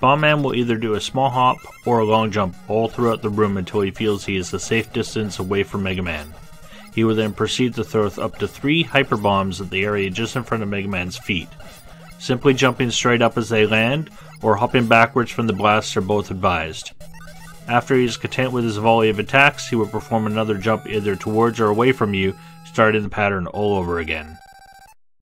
Bombman will either do a small hop or a long jump all throughout the room until he feels he is a safe distance away from Mega Man. He will then proceed to throw up to three hyper bombs at the area just in front of Mega Man's feet. Simply jumping straight up as they land, or hopping backwards from the blasts are both advised. After he is content with his volley of attacks, he will perform another jump either towards or away from you, starting the pattern all over again.